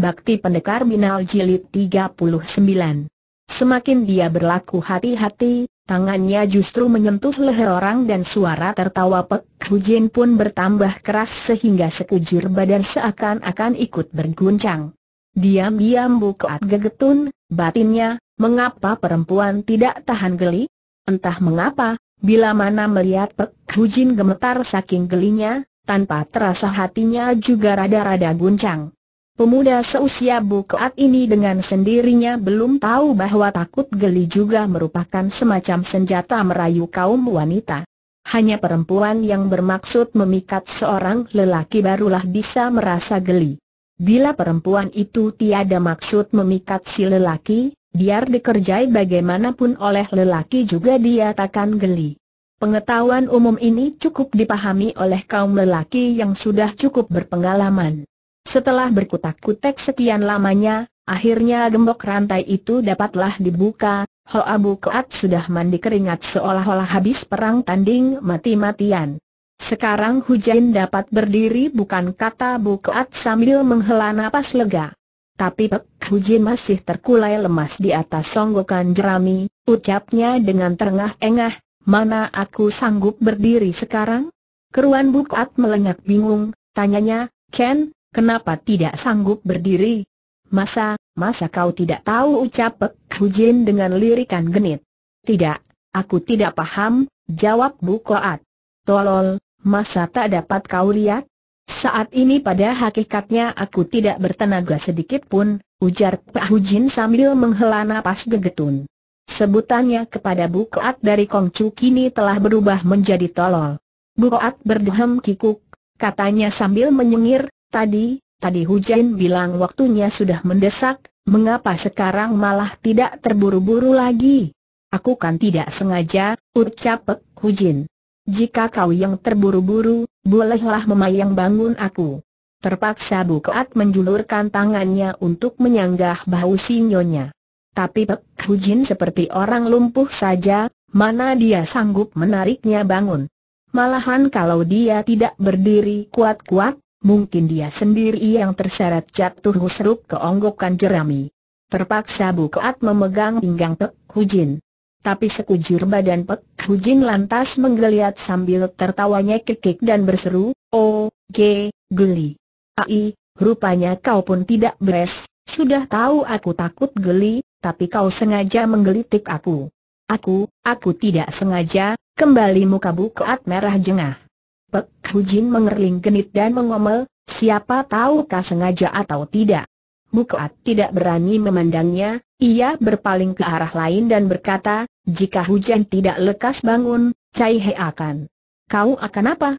Bakti Pendekar Binal Jilid 39 Semakin dia berlaku hati-hati, tangannya justru menyentuh leher orang dan suara tertawa Pek Hujin pun bertambah keras sehingga sekujur badan seakan-akan ikut berguncang. Diam-diam bukaat gegetun, batinnya, mengapa perempuan tidak tahan geli? Entah mengapa, bila mana melihat Pek Hujin gemetar saking gelinya, tanpa terasa hatinya juga rada-rada guncang. Pemuda seusia Bukaat ini dengan sendirinya belum tahu bahwa takut geli juga merupakan semacam senjata merayu kaum wanita. Hanya perempuan yang bermaksud memikat seorang lelaki barulah bisa merasa geli. Bila perempuan itu tiada maksud memikat si lelaki, biar dikerjai bagaimanapun oleh lelaki juga dia takkan geli. Pengetahuan umum ini cukup dipahami oleh kaum lelaki yang sudah cukup berpengalaman. Setelah berkutak-kutek sekian lamanya, akhirnya gembok rantai itu dapatlah dibuka, Hoa Bukaat sudah mandi keringat seolah-olah habis perang tanding mati-matian. Sekarang hujan dapat berdiri bukan kata Bukaat sambil menghela napas lega. Tapi Pek Hujin masih terkulai lemas di atas songgokan jerami, ucapnya dengan terengah-engah, mana aku sanggup berdiri sekarang? Keruan Bukaat melengak bingung, tanyanya, Ken, Kenapa tidak sanggup berdiri? Masa, masa kau tidak tahu ucap Pek Hujin dengan lirikan genit? Tidak, aku tidak paham, jawab Bu Koat. Tolol, masa tak dapat kau lihat? Saat ini pada hakikatnya aku tidak bertenaga sedikit pun, ujar Pak Hujin sambil menghela napas gegetun. Sebutannya kepada Bu Koat dari Kongcu kini telah berubah menjadi tolol. Bu Koat berdehem kikuk, katanya sambil menyengir, Tadi, tadi hujan bilang waktunya sudah mendesak, mengapa sekarang malah tidak terburu-buru lagi? Aku kan tidak sengaja, ucap Pek Hujin. Jika kau yang terburu-buru, bolehlah memayang bangun aku. Terpaksa Bukaat menjulurkan tangannya untuk menyanggah bahu sinyonya. Tapi Pek Hujin seperti orang lumpuh saja, mana dia sanggup menariknya bangun. Malahan kalau dia tidak berdiri kuat-kuat, Mungkin dia sendiri yang terseret jatuh musruk ke onggokan jerami. Terpaksa Bukaat memegang pinggang Pek Hujin. Tapi sekujur badan Pek Hujin lantas menggeliat sambil tertawanya kekik dan berseru, Oh, ge, geli. Ai, rupanya kau pun tidak beres, sudah tahu aku takut geli, tapi kau sengaja menggelitik aku. Aku, aku tidak sengaja, kembali muka Bukaat merah jengah. Pek Hujin mengerling genit dan mengomel, siapa tahu kah sengaja atau tidak. Bukaat tidak berani memandangnya, ia berpaling ke arah lain dan berkata, jika hujan tidak lekas bangun, Cai He akan. Kau akan apa?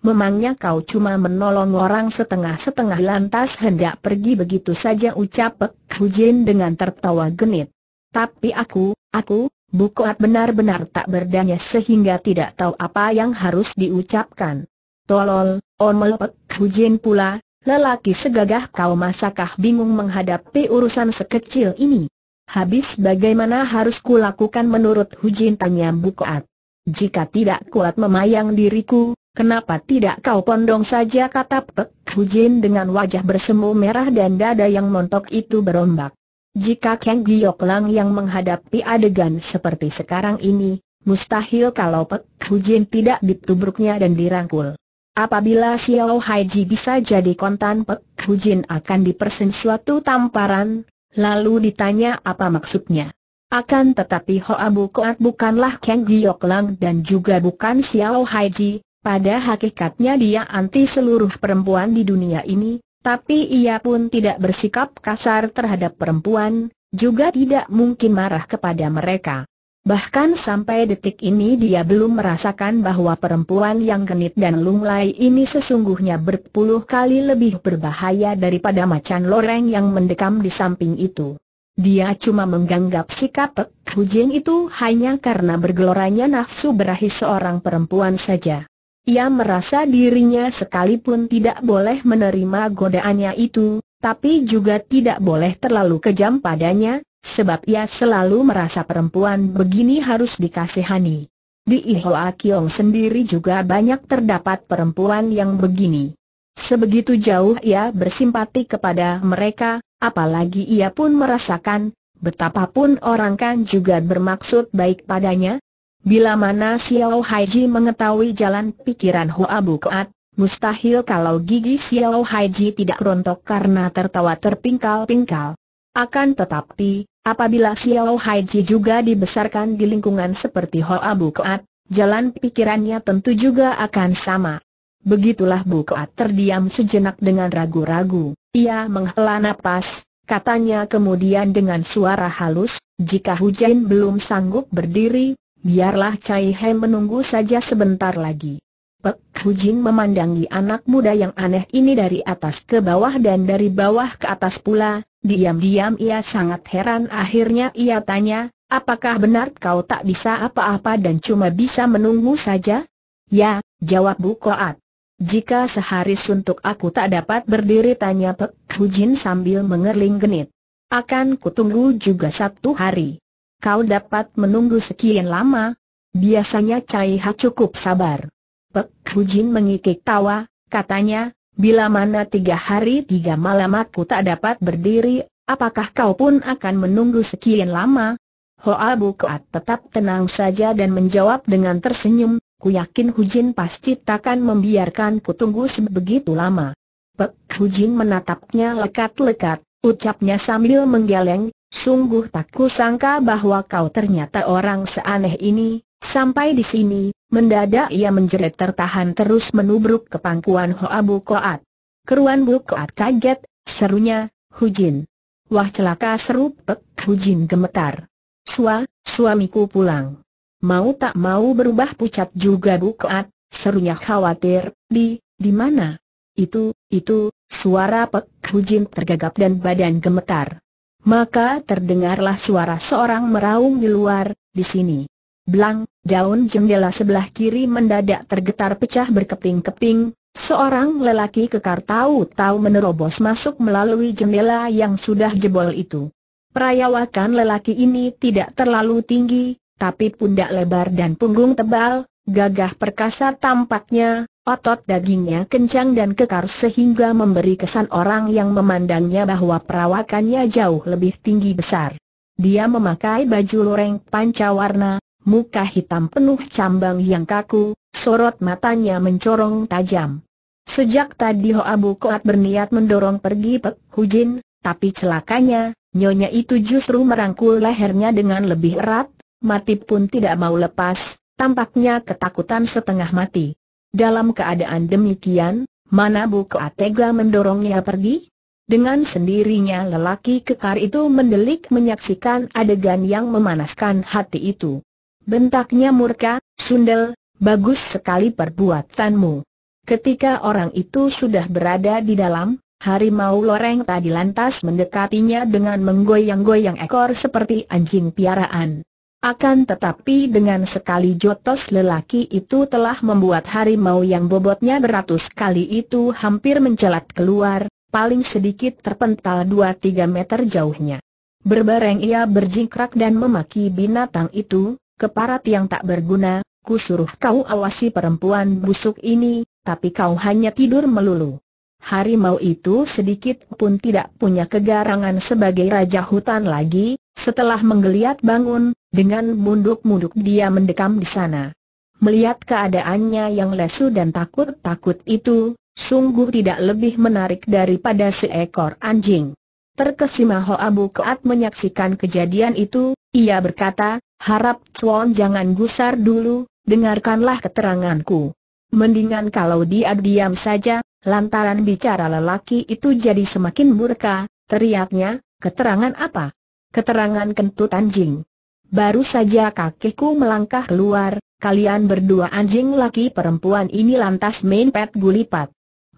Memangnya kau cuma menolong orang setengah-setengah lantas hendak pergi begitu saja ucap Pek Hujin dengan tertawa genit. Tapi aku, aku, Bukuat benar-benar tak berdaya sehingga tidak tahu apa yang harus diucapkan. Tolol, omel Pek Hujin pula, lelaki segagah kau masakah bingung menghadapi urusan sekecil ini? Habis bagaimana harus kulakukan menurut Hujin tanya Bukuat? Jika tidak kuat memayang diriku, kenapa tidak kau pondong saja kata Pek Hujin dengan wajah bersemu merah dan dada yang montok itu berombak. Jika Kang Giok Lang yang menghadapi adegan seperti sekarang ini, mustahil kalau Pek Hujin tidak ditubruknya dan dirangkul. Apabila Xiao Haiji bisa jadi kontan Pek Hujin akan dipersen suatu tamparan, lalu ditanya apa maksudnya. Akan tetapi Hoa Bukoat bukanlah Kang Giok Lang dan juga bukan Xiao Haiji, pada hakikatnya dia anti seluruh perempuan di dunia ini, tapi ia pun tidak bersikap kasar terhadap perempuan, juga tidak mungkin marah kepada mereka. Bahkan sampai detik ini dia belum merasakan bahwa perempuan yang genit dan lunglai ini sesungguhnya berpuluh kali lebih berbahaya daripada macan loreng yang mendekam di samping itu. Dia cuma menganggap sikap Pek Hujin itu hanya karena bergeloranya nafsu berahi seorang perempuan saja. Ia merasa dirinya sekalipun tidak boleh menerima godaannya itu, tapi juga tidak boleh terlalu kejam padanya, sebab ia selalu merasa perempuan begini harus dikasihani. Di Ihoa Kiong sendiri juga banyak terdapat perempuan yang begini. Sebegitu jauh ia bersimpati kepada mereka, apalagi ia pun merasakan, betapapun orang kan juga bermaksud baik padanya. Bila mana Xiao Haiji mengetahui jalan pikiran Hoa Bukat, mustahil kalau gigi Xiao Haiji tidak rontok karena tertawa terpingkal-pingkal. Akan tetapi, apabila Xiao Haiji juga dibesarkan di lingkungan seperti Hoa Bukat, jalan pikirannya tentu juga akan sama. Begitulah Bukat terdiam sejenak dengan ragu-ragu, ia menghela napas, katanya kemudian dengan suara halus, jika hujan belum sanggup berdiri, biarlah Cai He menunggu saja sebentar lagi. Pek Hujin memandangi anak muda yang aneh ini dari atas ke bawah dan dari bawah ke atas pula, diam-diam ia sangat heran akhirnya ia tanya, apakah benar kau tak bisa apa-apa dan cuma bisa menunggu saja? Ya, jawab Bukoat. Jika sehari suntuk aku tak dapat berdiri tanya Pek Hujin sambil mengerling genit. Akan kutunggu juga satu hari. Kau dapat menunggu sekian lama? Biasanya Cai Ha cukup sabar. Pek Hujin mengikik tawa, katanya, bila mana tiga hari tiga malam aku tak dapat berdiri, apakah kau pun akan menunggu sekian lama? Hoa Bukat tetap tenang saja dan menjawab dengan tersenyum, Ku yakin Hujin pasti takkan membiarkan ku tunggu sebegitu lama. Pek Hujin menatapnya lekat-lekat, ucapnya sambil menggeleng, sungguh tak kusangka bahwa kau ternyata orang seaneh ini, sampai di sini, mendadak ia menjerit tertahan terus menubruk ke pangkuan Hoa Koat. Keruan Koat kaget, serunya, Hujin. Wah celaka seru Pek Hujin gemetar. Sua, suamiku pulang. Mau tak mau berubah pucat juga Bukat, serunya khawatir, di, di mana? Itu, itu, suara Pek Hujin tergagap dan badan gemetar. Maka terdengarlah suara seorang meraung di luar, di sini. Blang, daun jendela sebelah kiri mendadak tergetar pecah berkeping-keping, seorang lelaki kekar tahu-tahu menerobos masuk melalui jendela yang sudah jebol itu. Perayawakan lelaki ini tidak terlalu tinggi, tapi pundak lebar dan punggung tebal, gagah perkasa tampaknya, otot dagingnya kencang dan kekar sehingga memberi kesan orang yang memandangnya bahwa perawakannya jauh lebih tinggi besar. Dia memakai baju loreng pancawarna, muka hitam penuh cambang yang kaku, sorot matanya mencorong tajam. Sejak tadi Hoa Bukoat berniat mendorong pergi Pek Hujin, tapi celakanya, nyonya itu justru merangkul lehernya dengan lebih erat, mati pun tidak mau lepas, tampaknya ketakutan setengah mati. Dalam keadaan demikian, mana buku Atega mendorongnya pergi? Dengan sendirinya lelaki kekar itu mendelik menyaksikan adegan yang memanaskan hati itu. Bentaknya murka, sundel, bagus sekali perbuatanmu. Ketika orang itu sudah berada di dalam, harimau loreng tadi lantas mendekatinya dengan menggoyang-goyang ekor seperti anjing piaraan. Akan tetapi dengan sekali jotos lelaki itu telah membuat harimau yang bobotnya beratus kali itu hampir mencelat keluar, paling sedikit terpental 2-3 meter jauhnya. Berbareng ia berjingkrak dan memaki binatang itu, keparat yang tak berguna, kusuruh kau awasi perempuan busuk ini, tapi kau hanya tidur melulu. Harimau itu sedikit pun tidak punya kegarangan sebagai raja hutan lagi, setelah menggeliat bangun, dengan munduk-munduk dia mendekam di sana. Melihat keadaannya yang lesu dan takut-takut itu, sungguh tidak lebih menarik daripada seekor anjing. Terkesima Hoa Keat menyaksikan kejadian itu, ia berkata, harap Chuan jangan gusar dulu, dengarkanlah keteranganku. Mendingan kalau dia diam saja, lantaran bicara lelaki itu jadi semakin murka, teriaknya, keterangan apa? Keterangan kentut anjing. Baru saja kakiku melangkah keluar, kalian berdua anjing laki perempuan ini lantas main pet gulipat.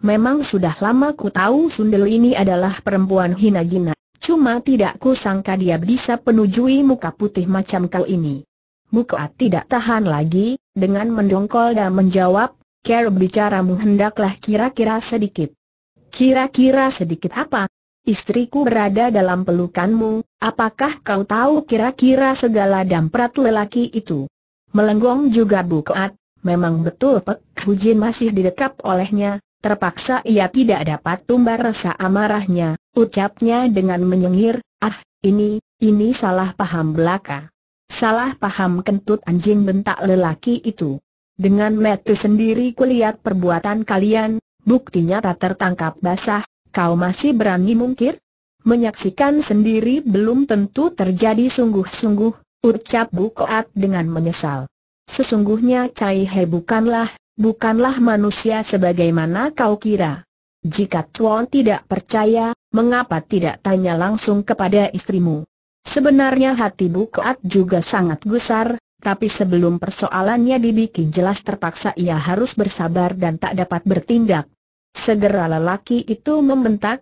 Memang sudah lama ku tahu Sundel ini adalah perempuan hina-gina, cuma tidak ku sangka dia bisa penujui muka putih macam kau ini. Muka tidak tahan lagi, dengan mendongkol dan menjawab, care bicaramu hendaklah kira-kira sedikit. Kira-kira sedikit apa? Istriku berada dalam pelukanmu, apakah kau tahu kira-kira segala damprat lelaki itu? Melenggong juga Bukat, memang betul Pek Hujin masih didekap olehnya, terpaksa ia tidak dapat tumbar rasa amarahnya, ucapnya dengan menyengir, ah, ini, ini salah paham belaka. Salah paham kentut anjing bentak lelaki itu. Dengan mata sendiri kulihat perbuatan kalian, buktinya tak tertangkap basah, kau masih berani mungkir? Menyaksikan sendiri belum tentu terjadi sungguh-sungguh, ucap Bukoat dengan menyesal. Sesungguhnya Cai He bukanlah, bukanlah manusia sebagaimana kau kira. Jika Tuan tidak percaya, mengapa tidak tanya langsung kepada istrimu? Sebenarnya hati Bukoat juga sangat gusar, tapi sebelum persoalannya dibikin jelas terpaksa ia harus bersabar dan tak dapat bertindak. Segera lelaki itu membentak,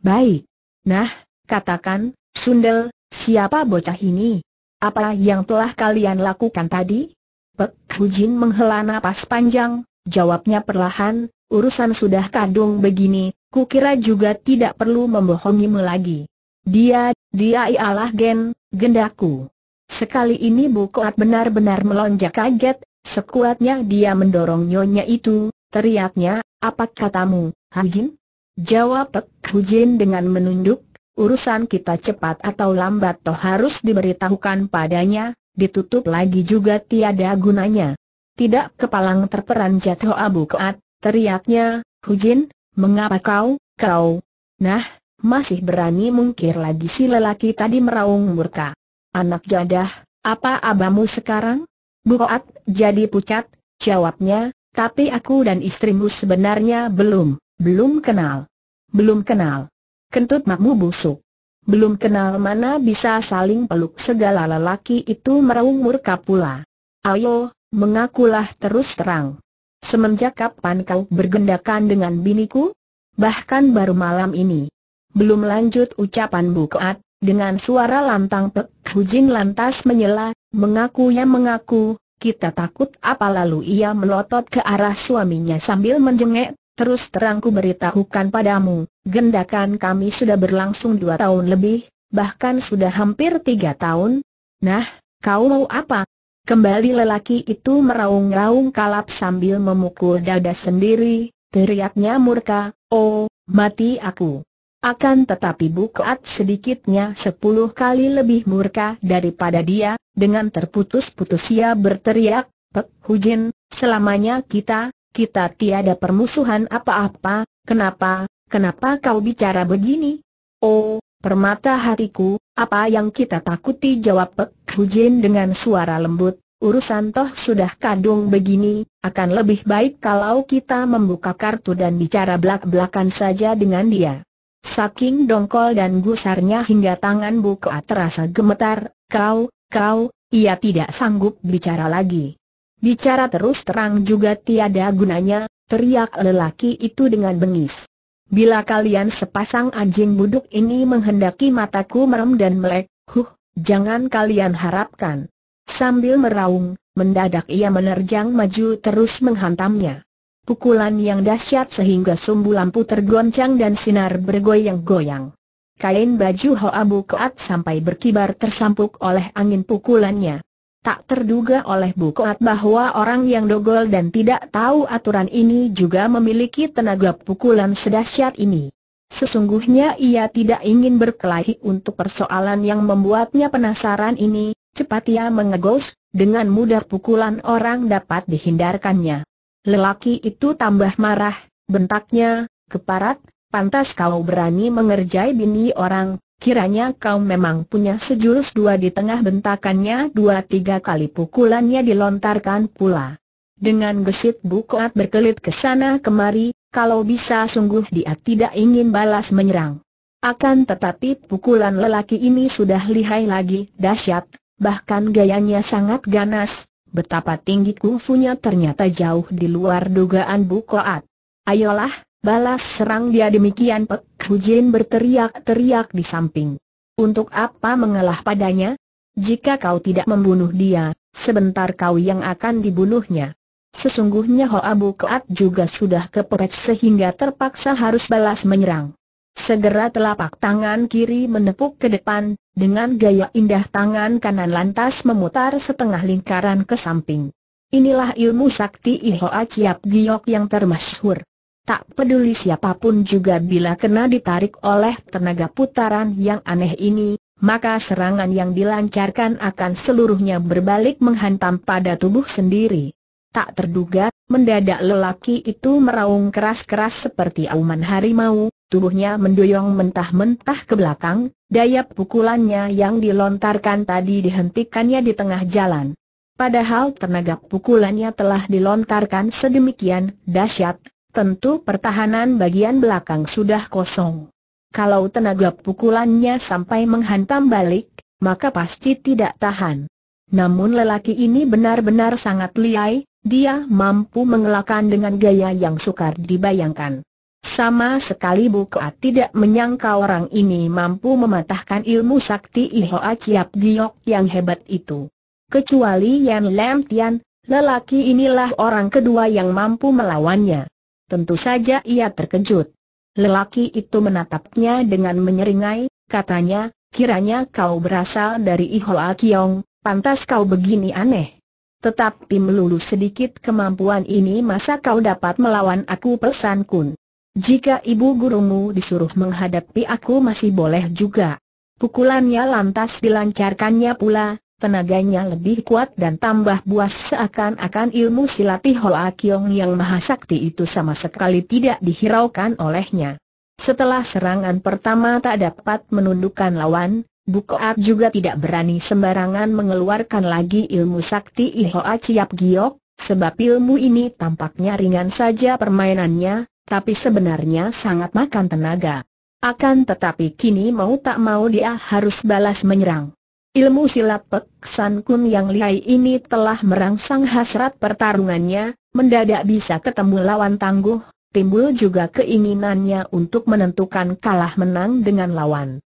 baik. Nah, katakan, Sundel, siapa bocah ini? Apa yang telah kalian lakukan tadi? Pek Hujin menghela napas panjang, jawabnya perlahan, urusan sudah kadung begini, kukira juga tidak perlu membohongimu lagi. Dia, dia ialah Gen, gendaku. Sekali ini Bukoat benar-benar melonjak kaget, sekuatnya dia mendorong nyonya itu, teriaknya, apa katamu, Hujin? Jawab Pek Hujin dengan menunduk, urusan kita cepat atau lambat toh harus diberitahukan padanya, ditutup lagi juga tiada gunanya. Tidak kepalang terperanjat Hoa Bukat, teriaknya, Hujin, mengapa kau, kau? Nah, masih berani mungkir lagi si lelaki tadi meraung murka. Anak jadah, apa abamu sekarang? Bukat jadi pucat, jawabnya, tapi aku dan istrimu sebenarnya belum, belum kenal. Belum kenal. Kentut makmu busuk. Belum kenal mana bisa saling peluk segala lelaki itu meraung murka pula. Ayo, mengakulah terus terang. Semenjak kapan kau bergendakan dengan biniku? Bahkan baru malam ini. Belum lanjut ucapan Bukat, dengan suara lantang Pek Hujin lantas menyela, mengaku ya mengaku, kita takut apa lalu ia melotot ke arah suaminya sambil menjengek, Terus terang ku beritahukan padamu, gendakan kami sudah berlangsung dua tahun lebih, bahkan sudah hampir tiga tahun. Nah, kau mau apa? Kembali lelaki itu meraung-raung kalap sambil memukul dada sendiri, teriaknya murka, oh, mati aku. Akan tetapi Bukat sedikitnya sepuluh kali lebih murka daripada dia, dengan terputus-putus ia berteriak, Pek Hujin, selamanya kita, kita tiada permusuhan apa-apa, kenapa, kenapa kau bicara begini? Oh, permata hatiku, apa yang kita takuti jawab Pek Hujin dengan suara lembut, urusan toh sudah kadung begini, akan lebih baik kalau kita membuka kartu dan bicara belak-belakan saja dengan dia. Saking dongkol dan gusarnya hingga tangan buka terasa gemetar, kau, kau, ia tidak sanggup bicara lagi. Bicara terus terang juga tiada gunanya, teriak lelaki itu dengan bengis. Bila kalian sepasang anjing buduk ini menghendaki mataku merem dan melek, huh, jangan kalian harapkan. Sambil meraung, mendadak ia menerjang maju terus menghantamnya. Pukulan yang dahsyat sehingga sumbu lampu tergoncang dan sinar bergoyang-goyang. Kain baju Hoa Bukoat sampai berkibar tersampuk oleh angin pukulannya. Tak terduga oleh Bukoat bahwa orang yang dogol dan tidak tahu aturan ini juga memiliki tenaga pukulan sedahsyat ini. Sesungguhnya ia tidak ingin berkelahi untuk persoalan yang membuatnya penasaran ini, cepat ia mengegos, dengan mudah pukulan orang dapat dihindarkannya. Lelaki itu tambah marah, bentaknya, keparat, pantas kau berani mengerjai bini orang, Kiranya kau memang punya sejurus dua di tengah bentakannya dua tiga kali pukulannya dilontarkan pula. Dengan gesit Bukoat berkelit ke sana kemari, kalau bisa sungguh dia tidak ingin balas menyerang. Akan tetapi pukulan lelaki ini sudah lihai lagi, dahsyat, bahkan gayanya sangat ganas, betapa tinggi kufunya ternyata jauh di luar dugaan Bukoat. Ayolah, Balas serang dia demikian Pek Hujin berteriak-teriak di samping. Untuk apa mengalah padanya? Jika kau tidak membunuh dia, sebentar kau yang akan dibunuhnya. Sesungguhnya Hoa Bukat juga sudah keperet sehingga terpaksa harus balas menyerang. Segera telapak tangan kiri menepuk ke depan, dengan gaya indah tangan kanan lantas memutar setengah lingkaran ke samping. Inilah ilmu sakti Ihoa Ciap Giok yang termasyhur. Tak peduli siapa pun juga bila kena ditarik oleh tenaga putaran yang aneh ini, maka serangan yang dilancarkan akan seluruhnya berbalik menghantam pada tubuh sendiri. Tak terduga, mendadak lelaki itu meraung keras-keras seperti auman harimau, tubuhnya mendoyong mentah-mentah ke belakang, daya pukulannya yang dilontarkan tadi dihentikannya di tengah jalan. Padahal tenaga pukulannya telah dilontarkan sedemikian dahsyat, Tentu pertahanan bagian belakang sudah kosong. Kalau tenaga pukulannya sampai menghantam balik, maka pasti tidak tahan. Namun lelaki ini benar-benar sangat liai, dia mampu mengelakkan dengan gaya yang sukar dibayangkan. Sama sekali Buka tidak menyangka orang ini mampu mematahkan ilmu sakti Ihoa Ciap Giok yang hebat itu. Kecuali Yan Lam Tian, lelaki inilah orang kedua yang mampu melawannya. Tentu saja ia terkejut. Lelaki itu menatapnya dengan menyeringai, katanya, kiranya kau berasal dari Ihoa Kiong, pantas kau begini aneh. Tetapi melulu sedikit kemampuan ini masa kau dapat melawan aku pesan kun. Jika ibu gurumu disuruh menghadapi aku masih boleh juga. Pukulannya lantas dilancarkannya pula, tenaganya lebih kuat dan tambah buas seakan-akan ilmu silati Hoa Kiong yang maha sakti itu sama sekali tidak dihiraukan olehnya. Setelah serangan pertama tak dapat menundukkan lawan, Bukoat juga tidak berani sembarangan mengeluarkan lagi ilmu sakti Ihoa Ciap Giok, sebab ilmu ini tampaknya ringan saja permainannya, tapi sebenarnya sangat makan tenaga. Akan tetapi kini mau tak mau dia harus balas menyerang. Ilmu silat Pek San Kun yang lihai ini telah merangsang hasrat pertarungannya, mendadak bisa ketemu lawan tangguh, timbul juga keinginannya untuk menentukan kalah menang dengan lawan.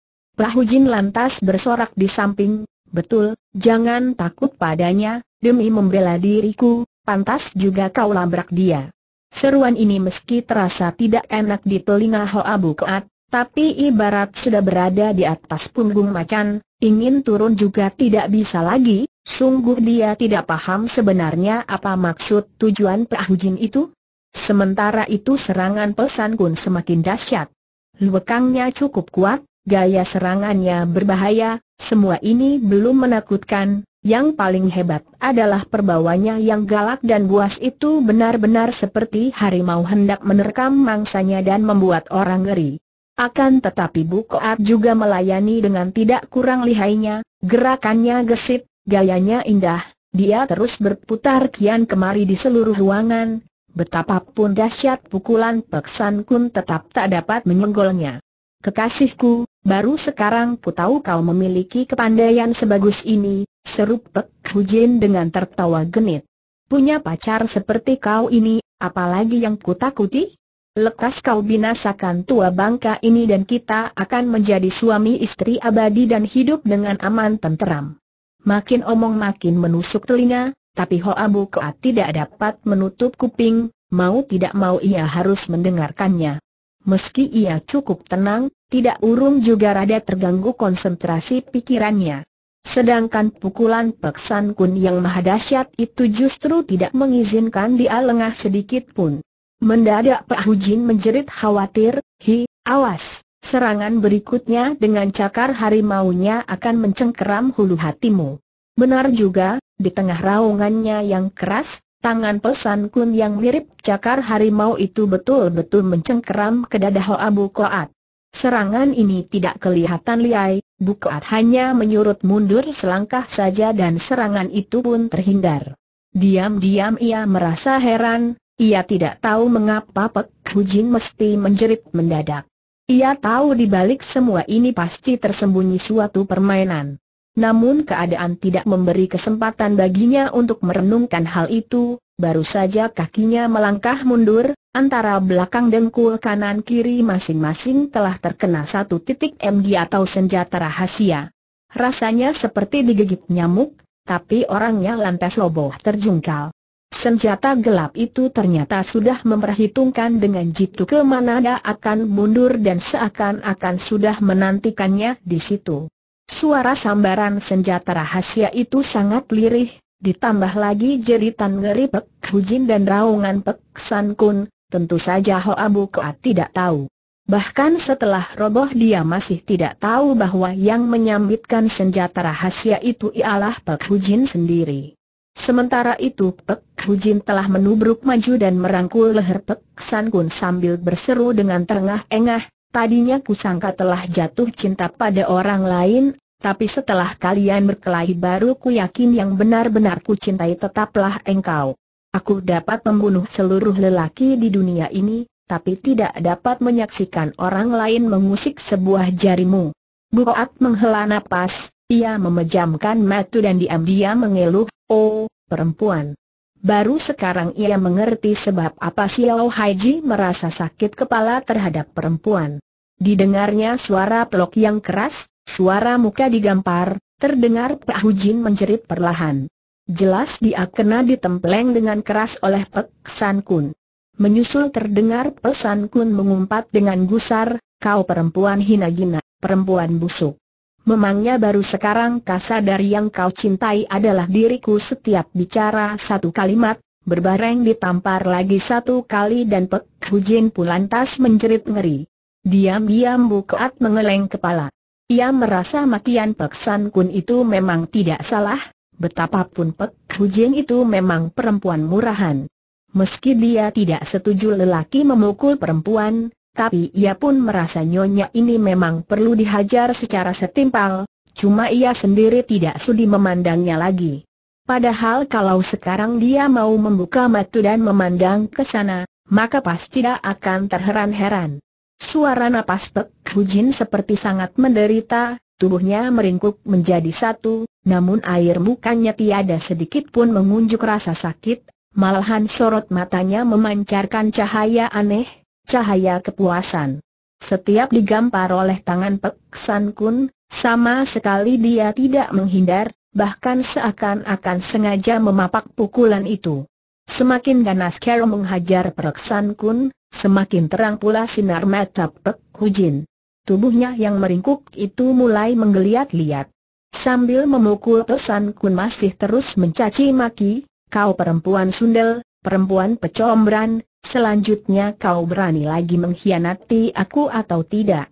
Jin lantas bersorak di samping, betul, jangan takut padanya, demi membela diriku, pantas juga kau labrak dia. Seruan ini meski terasa tidak enak di telinga Hoa Bukat, tapi ibarat sudah berada di atas punggung macan, ingin turun juga tidak bisa lagi, sungguh dia tidak paham sebenarnya apa maksud tujuan Hujin itu. Sementara itu serangan pesan kun semakin dahsyat. Luekangnya cukup kuat, gaya serangannya berbahaya, semua ini belum menakutkan, yang paling hebat adalah perbawanya yang galak dan buas itu benar-benar seperti harimau hendak menerkam mangsanya dan membuat orang ngeri. Akan tetapi Bukoat juga melayani dengan tidak kurang lihainya, gerakannya gesit, gayanya indah, dia terus berputar kian kemari di seluruh ruangan, betapapun dahsyat pukulan Peksan Kun tetap tak dapat menyenggolnya. Kekasihku, baru sekarang ku tahu kau memiliki kepandaian sebagus ini, seru Pek Hujin dengan tertawa genit. Punya pacar seperti kau ini, apalagi yang ku takuti? Lekas kau binasakan tua bangka ini dan kita akan menjadi suami istri abadi dan hidup dengan aman tenteram. Makin omong makin menusuk telinga, tapi Hoa Bukoat tidak dapat menutup kuping, mau tidak mau ia harus mendengarkannya. Meski ia cukup tenang, tidak urung juga rada terganggu konsentrasi pikirannya. Sedangkan pukulan Peksan Kun yang mahadasyat itu justru tidak mengizinkan dia lengah sedikit pun. Mendadak Pak Hujin menjerit khawatir, Hi, awas, serangan berikutnya dengan cakar harimaunya akan mencengkeram hulu hatimu. Benar juga, di tengah raungannya yang keras, tangan pesan kun yang mirip cakar harimau itu betul-betul mencengkeram ke dada Hoa Koat. Serangan ini tidak kelihatan liai, Bukoat hanya menyurut mundur selangkah saja dan serangan itu pun terhindar. Diam-diam ia merasa heran, ia tidak tahu mengapa Pek Hujin mesti menjerit mendadak. Ia tahu di balik semua ini pasti tersembunyi suatu permainan. Namun keadaan tidak memberi kesempatan baginya untuk merenungkan hal itu, baru saja kakinya melangkah mundur, antara belakang dengkul kanan kiri masing-masing telah terkena satu titik MG atau senjata rahasia. Rasanya seperti digigit nyamuk, tapi orangnya lantas loboh terjungkal. Senjata gelap itu ternyata sudah memperhitungkan dengan jitu ke mana dia akan mundur dan seakan-akan sudah menantikannya di situ. Suara sambaran senjata rahasia itu sangat lirih, ditambah lagi jeritan ngeri Pek Hujin dan raungan Pek San Kun, tentu saja Hoa Bukoat tidak tahu. Bahkan setelah roboh dia masih tidak tahu bahwa yang menyambitkan senjata rahasia itu ialah Pek Hujin sendiri. Sementara itu Pek Hujin telah menubruk maju dan merangkul leher Pek San Kun sambil berseru dengan terengah-engah, tadinya kusangka telah jatuh cinta pada orang lain, tapi setelah kalian berkelahi baru ku yakin yang benar-benar ku cintai tetaplah engkau. Aku dapat membunuh seluruh lelaki di dunia ini, tapi tidak dapat menyaksikan orang lain mengusik sebuah jarimu. Buat menghela napas, ia memejamkan mata dan diam-diam mengeluh, oh, perempuan. Baru sekarang ia mengerti sebab apa Xiao Haiji merasa sakit kepala terhadap perempuan. Didengarnya suara pelok yang keras, Suara muka digampar, terdengar Pak Hujin menjerit perlahan. Jelas dia kena ditempleng dengan keras oleh Pek San Kun. Menyusul terdengar pesan Kun mengumpat dengan gusar, kau perempuan hina-gina, perempuan busuk. Memangnya baru sekarang kau sadar yang kau cintai adalah diriku setiap bicara satu kalimat, berbareng ditampar lagi satu kali dan Pek Hujin pun lantas menjerit ngeri. Diam-diam Bukaat mengeleng kepala. Ia merasa makian Pek San Kun itu memang tidak salah, betapapun Pek Hujin itu memang perempuan murahan. Meski dia tidak setuju lelaki memukul perempuan, tapi ia pun merasa nyonya ini memang perlu dihajar secara setimpal, cuma ia sendiri tidak sudi memandangnya lagi. Padahal kalau sekarang dia mau membuka mata dan memandang ke sana, maka pasti tidak akan terheran-heran. Suara napas Pek Hujin seperti sangat menderita, tubuhnya meringkuk menjadi satu, namun air mukanya tiada sedikit pun mengunjuk rasa sakit, malahan sorot matanya memancarkan cahaya aneh, cahaya kepuasan. Setiap digampar oleh tangan Pek San Kun, sama sekali dia tidak menghindar, bahkan seakan-akan sengaja memapak pukulan itu. Semakin ganas Carol menghajar Pek San Kun, Semakin terang pula sinar mata Pek Hujin. Tubuhnya yang meringkuk itu mulai menggeliat-liat. Sambil memukul pesan kun masih terus mencaci maki, kau perempuan sundel, perempuan pecombran, selanjutnya kau berani lagi mengkhianati aku atau tidak?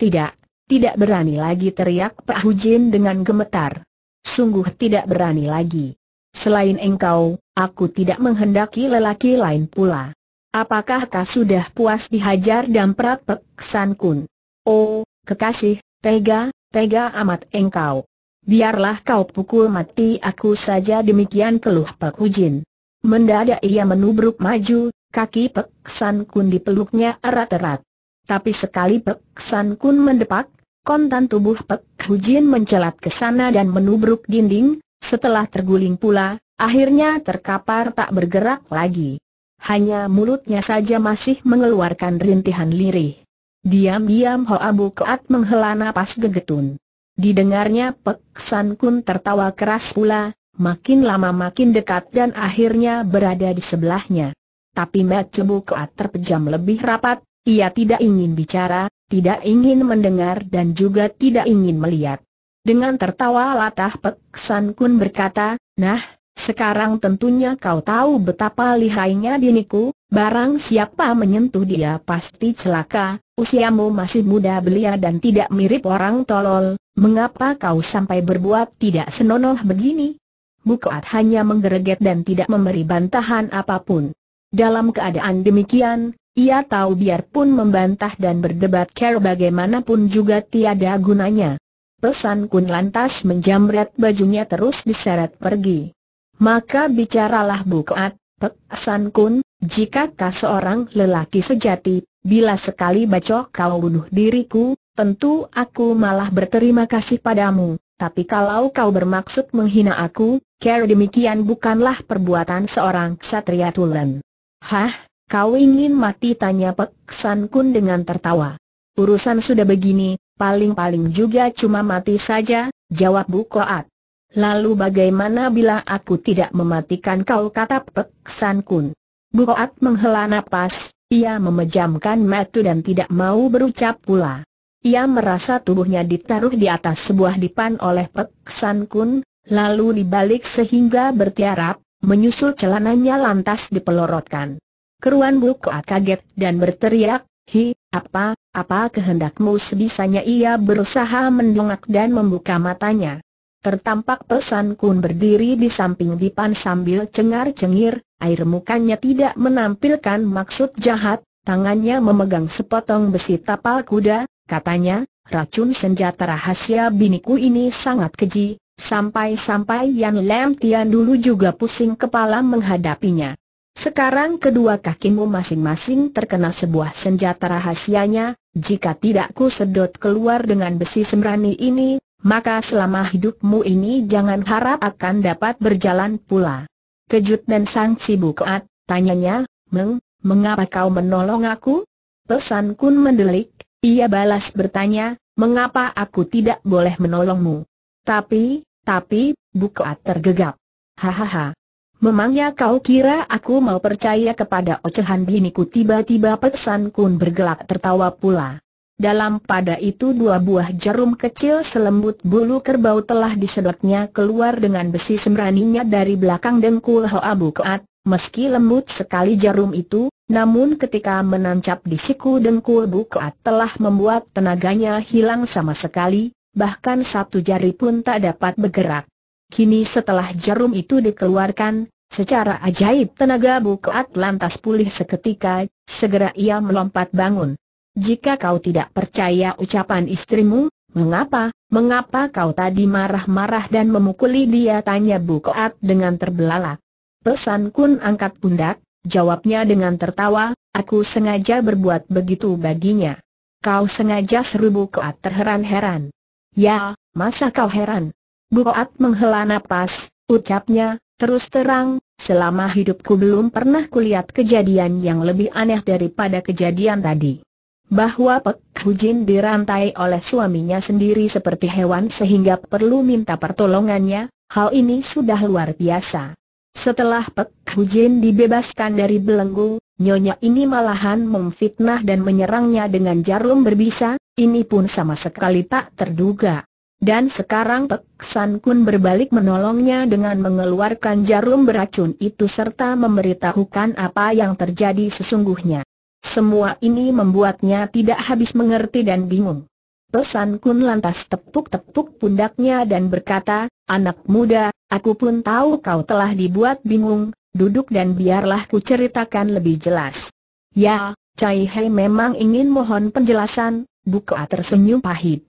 Tidak, tidak berani lagi teriak Pak Hujin dengan gemetar. Sungguh tidak berani lagi. Selain engkau, aku tidak menghendaki lelaki lain pula. Apakah kau sudah puas dihajar dan perat Pek San Kun? Oh, kekasih, tega, tega amat engkau. Biarlah kau pukul mati aku saja demikian keluh Pek Hujin. Mendadak ia menubruk maju, kaki Pek San Kun dipeluknya erat-erat. Tapi sekali Pek San Kun mendepak, kontan tubuh Pek Hujin mencelat ke sana dan menubruk dinding, setelah terguling pula, akhirnya terkapar tak bergerak lagi. Hanya mulutnya saja masih mengeluarkan rintihan lirih. Diam-diam Hoa Bukaat menghela napas gegetun. Didengarnya Pek San Kun tertawa keras pula, makin lama makin dekat dan akhirnya berada di sebelahnya. Tapi mata Bukaat terpejam lebih rapat, ia tidak ingin bicara, tidak ingin mendengar dan juga tidak ingin melihat. Dengan tertawa latah Pek San Kun berkata, Nah, sekarang tentunya kau tahu betapa lihainya diniku, barang siapa menyentuh dia pasti celaka, usiamu masih muda belia dan tidak mirip orang tolol, mengapa kau sampai berbuat tidak senonoh begini? Bukaat hanya menggereget dan tidak memberi bantahan apa pun. Dalam keadaan demikian, ia tahu biarpun membantah dan berdebat care bagaimanapun juga tiada gunanya. Pesan Kun lantas menjamret bajunya terus diseret pergi. Maka bicaralah Bukat, Pek San Kun, jika kau seorang lelaki sejati, bila sekali bacok kau bunuh diriku, tentu aku malah berterima kasih padamu, tapi kalau kau bermaksud menghina aku, care demikian bukanlah perbuatan seorang ksatria tulen. Hah, kau ingin mati tanya Pek San Kun dengan tertawa. Urusan sudah begini, paling-paling juga cuma mati saja, jawab Bukoat. Lalu bagaimana bila aku tidak mematikan kau kata Pek San Kun. Buat menghela napas, ia memejamkan mata dan tidak mau berucap pula. Ia merasa tubuhnya ditaruh di atas sebuah dipan oleh Pek San Kun, lalu dibalik sehingga bertiarap, menyusul celananya lantas dipelorotkan. Keruan Bukoat kaget dan berteriak, Hi, apa, apa kehendakmu sebisanya ia berusaha mendongak dan membuka matanya. Tertampak pesan kun berdiri di samping Dipan sambil cengar-cengir, air mukanya tidak menampilkan maksud jahat, tangannya memegang sepotong besi tapal kuda, katanya, racun senjata rahasia biniku ini sangat keji, sampai-sampai Yan Lam Tian dulu juga pusing kepala menghadapinya. Sekarang kedua kakimu masing-masing terkena sebuah senjata rahasianya, jika tidak ku sedot keluar dengan besi sembrani ini, maka selama hidupmu ini jangan harap akan dapat berjalan pula. Kejut dan sang si bukat, tanyanya, Meng, mengapa kau menolong aku? Pesan Kun mendelik, ia balas bertanya, mengapa aku tidak boleh menolongmu? Tapi, tapi, bukat tergegap. Hahaha. Memangnya kau kira aku mau percaya kepada ocehan biniku tiba-tiba pesan kun bergelak tertawa pula. Dalam pada itu dua buah jarum kecil selembut bulu kerbau telah disedotnya keluar dengan besi sembraninya dari belakang dengkul Hoa Bukaat. Meski lembut sekali jarum itu, namun ketika menancap di siku dengkul Bukaat telah membuat tenaganya hilang sama sekali, bahkan satu jari pun tak dapat bergerak. Kini setelah jarum itu dikeluarkan, secara ajaib tenaga Bukaat lantas pulih seketika, segera ia melompat bangun. Jika kau tidak percaya ucapan istrimu, mengapa, mengapa kau tadi marah-marah dan memukuli dia tanya Bukaat dengan terbelalak. Pesan Kun angkat pundak, jawabnya dengan tertawa, aku sengaja berbuat begitu baginya. Kau sengaja seru Bukaat terheran-heran. Ya, masa kau heran? Buat menghela napas, ucapnya, terus terang, selama hidupku belum pernah kulihat kejadian yang lebih aneh daripada kejadian tadi. Bahwa Pek Hujin dirantai oleh suaminya sendiri seperti hewan sehingga perlu minta pertolongannya, hal ini sudah luar biasa. Setelah Pek Hujin dibebaskan dari belenggu, Nyonya ini malahan memfitnah dan menyerangnya dengan jarum berbisa, ini pun sama sekali tak terduga. Dan sekarang Pek San Kun berbalik menolongnya dengan mengeluarkan jarum beracun itu serta memberitahukan apa yang terjadi sesungguhnya. Semua ini membuatnya tidak habis mengerti dan bingung. Pesan Kun lantas tepuk-tepuk pundaknya dan berkata, Anak muda, aku pun tahu kau telah dibuat bingung, duduk dan biarlah ku ceritakan lebih jelas. Ya, Cai Hei memang ingin mohon penjelasan, Buka tersenyum pahit.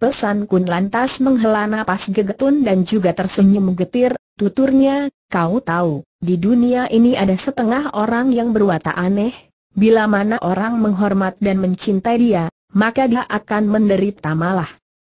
Pesan Kun lantas menghela napas gegetun dan juga tersenyum getir, tuturnya, kau tahu, di dunia ini ada setengah orang yang berwatak aneh, bila mana orang menghormat dan mencintai dia, maka dia akan menderita malah.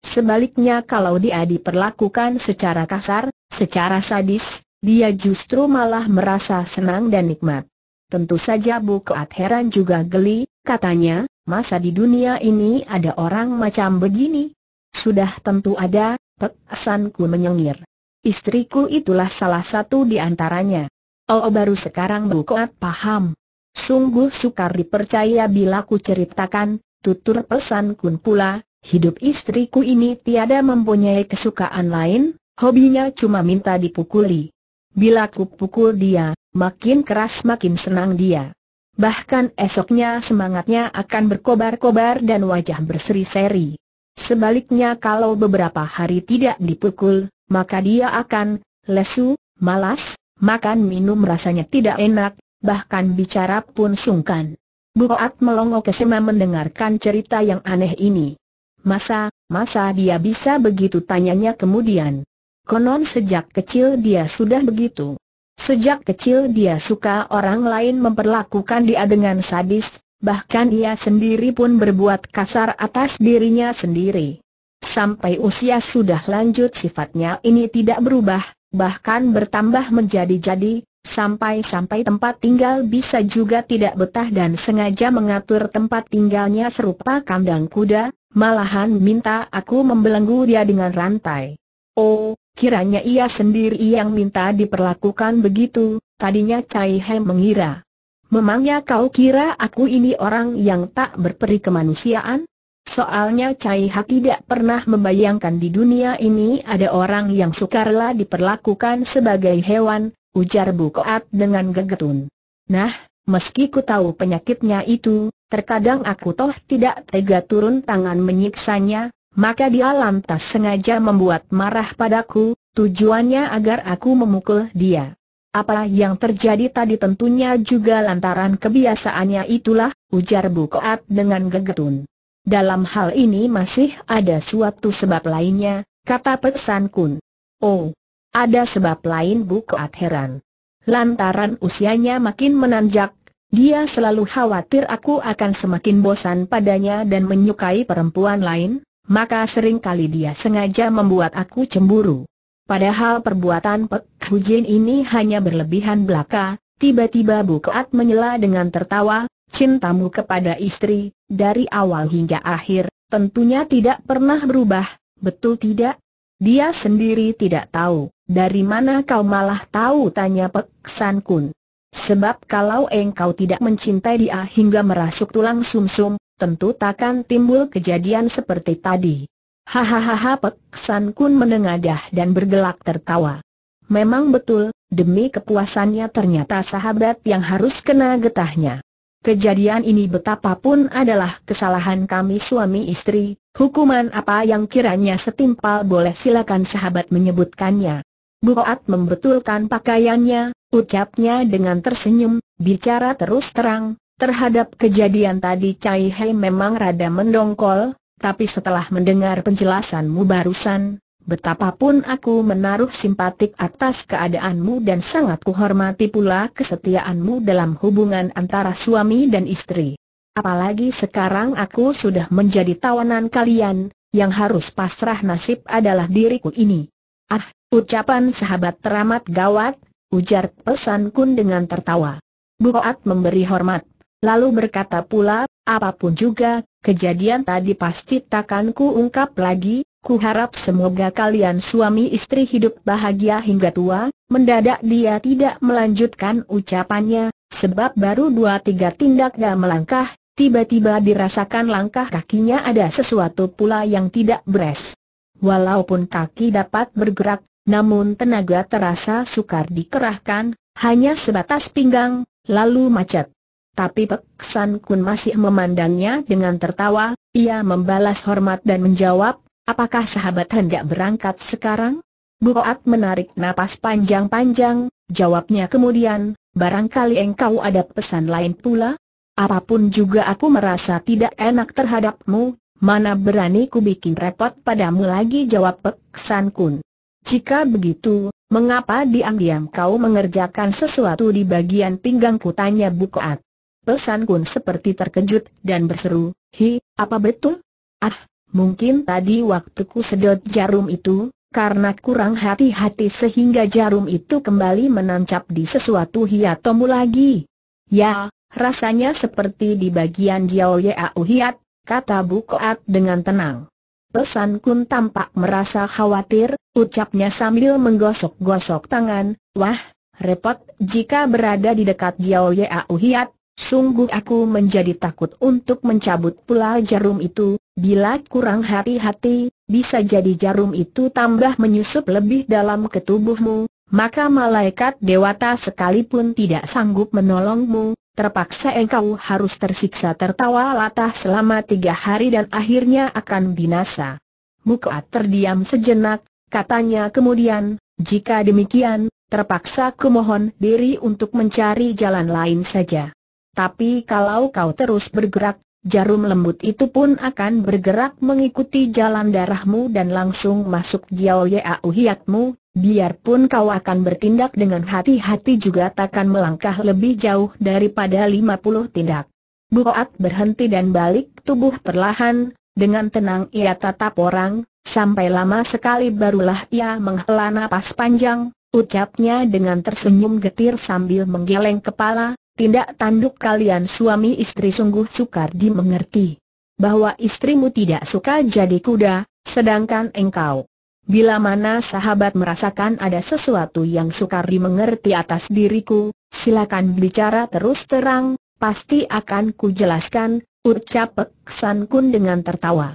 Sebaliknya kalau dia diperlakukan secara kasar, secara sadis, dia justru malah merasa senang dan nikmat. Tentu saja Bukaat heran juga geli, katanya, masa di dunia ini ada orang macam begini? Sudah tentu ada, Pek Sanku menyengir. Istriku itulah salah satu di antaranya. Oh baru sekarang Bukoat paham. Sungguh sukar dipercaya bila ku ceritakan, tutur pesan kun pula, hidup istriku ini tiada mempunyai kesukaan lain, hobinya cuma minta dipukuli. Bila ku pukul dia, makin keras makin senang dia. Bahkan esoknya semangatnya akan berkobar-kobar dan wajah berseri-seri. Sebaliknya kalau beberapa hari tidak dipukul, maka dia akan lesu, malas, makan minum rasanya tidak enak, bahkan bicara pun sungkan. Buat melongo kesema mendengarkan cerita yang aneh ini. Masa, masa dia bisa begitu tanyanya kemudian. Konon sejak kecil dia sudah begitu. Sejak kecil dia suka orang lain memperlakukan dia dengan sadis, bahkan ia sendiri pun berbuat kasar atas dirinya sendiri. Sampai usia sudah lanjut sifatnya ini tidak berubah, bahkan bertambah menjadi-jadi, sampai-sampai tempat tinggal bisa juga tidak betah dan sengaja mengatur tempat tinggalnya serupa kandang kuda, malahan minta aku membelenggu dia dengan rantai. Oh, kiranya ia sendiri yang minta diperlakukan begitu, tadinya Cai He mengira. Memangnya kau kira aku ini orang yang tak berperi kemanusiaan? Soalnya Cai Ha tidak pernah membayangkan di dunia ini ada orang yang sukarela diperlakukan sebagai hewan, ujar Bukoat dengan gegetun. Nah, meski ku tahu penyakitnya itu, terkadang aku toh tidak tega turun tangan menyiksanya, maka dia lantas sengaja membuat marah padaku, tujuannya agar aku memukul dia. Apa yang terjadi tadi tentunya juga lantaran kebiasaannya itulah, ujar Bukoat dengan gegetun. Dalam hal ini masih ada suatu sebab lainnya, kata Pesan Kun. Oh, ada sebab lain Bukoat heran. Lantaran usianya makin menanjak, dia selalu khawatir aku akan semakin bosan padanya dan menyukai perempuan lain, maka sering kali dia sengaja membuat aku cemburu. Padahal perbuatan Pek Hujin ini hanya berlebihan belaka, tiba-tiba Bukaat menyela dengan tertawa, cintamu kepada istri, dari awal hingga akhir, tentunya tidak pernah berubah, betul tidak? Dia sendiri tidak tahu, dari mana kau malah tahu tanya Pek San Kun. Sebab kalau engkau tidak mencintai dia hingga merasuk tulang sumsum, -sum, tentu takkan timbul kejadian seperti tadi. Hahaha Pek San Kun menengadah dan bergelak tertawa. Memang betul, demi kepuasannya ternyata sahabat yang harus kena getahnya. Kejadian ini betapapun adalah kesalahan kami suami istri, hukuman apa yang kiranya setimpal boleh silakan sahabat menyebutkannya. Buat membetulkan pakaiannya, ucapnya dengan tersenyum, bicara terus terang, terhadap kejadian tadi Cai Hei memang rada mendongkol, tapi setelah mendengar penjelasanmu barusan, betapapun aku menaruh simpatik atas keadaanmu dan sangat kuhormati pula kesetiaanmu dalam hubungan antara suami dan istri. Apalagi sekarang aku sudah menjadi tawanan kalian, yang harus pasrah nasib adalah diriku ini. Ah, ucapan sahabat teramat gawat, ujar pesan kun dengan tertawa. Buat memberi hormat. Lalu berkata pula, apa pun juga, Kejadian tadi pasti takkan ku ungkap lagi, ku harap semoga kalian suami istri hidup bahagia hingga tua, mendadak dia tidak melanjutkan ucapannya, sebab baru dua tiga tindak dan melangkah, tiba-tiba dirasakan langkah kakinya ada sesuatu pula yang tidak beres. Walaupun kaki dapat bergerak, namun tenaga terasa sukar dikerahkan, hanya sebatas pinggang, lalu macet. Tapi Pek San Kun masih memandangnya dengan tertawa, ia membalas hormat dan menjawab, apakah sahabat hendak berangkat sekarang? Buat menarik napas panjang-panjang, jawabnya kemudian, barangkali engkau ada pesan lain pula? Apa pun juga aku merasa tidak enak terhadapmu, mana berani ku bikin repot padamu lagi jawab Pek Kun. Jika begitu, mengapa diam-diam kau mengerjakan sesuatu di bagian pinggangku tanya Bukoat. Pesan Kun seperti terkejut dan berseru, Hi, apa betul? Ah, mungkin tadi waktuku sedot jarum itu, karena kurang hati-hati sehingga jarum itu kembali menancap di sesuatu hiatomu lagi. Ya, rasanya seperti di bagian Jiao Yau Hiat, kata Bukoat dengan tenang. Pesan Kun tampak merasa khawatir, ucapnya sambil menggosok-gosok tangan, wah, repot jika berada di dekat Jiao Yau Hiat, Sungguh aku menjadi takut untuk mencabut pula jarum itu, bila kurang hati-hati, bisa jadi jarum itu tambah menyusup lebih dalam ke tubuhmu, maka malaikat dewata sekalipun tidak sanggup menolongmu, terpaksa engkau harus tersiksa tertawa latah selama tiga hari dan akhirnya akan binasa. Muka terdiam sejenak, katanya kemudian, jika demikian, terpaksa kumohon diri untuk mencari jalan lain saja. Tapi kalau kau terus bergerak, jarum lembut itu pun akan bergerak mengikuti jalan darahmu dan langsung masuk Jiao Yau Hiatmu, biarpun kau akan bertindak dengan hati-hati juga takkan melangkah lebih jauh daripada 50 tindak. Buat berhenti dan balik tubuh perlahan, dengan tenang ia tatap orang, sampai lama sekali barulah ia menghela napas panjang, ucapnya dengan tersenyum getir sambil menggeleng kepala, Tindak tanduk kalian suami istri sungguh sukar dimengerti. Bahwa istrimu tidak suka jadi kuda, sedangkan engkau. Bila mana sahabat merasakan ada sesuatu yang sukar dimengerti atas diriku, silakan bicara terus terang, pasti akan kujelaskan, ucap Pek Kun dengan tertawa.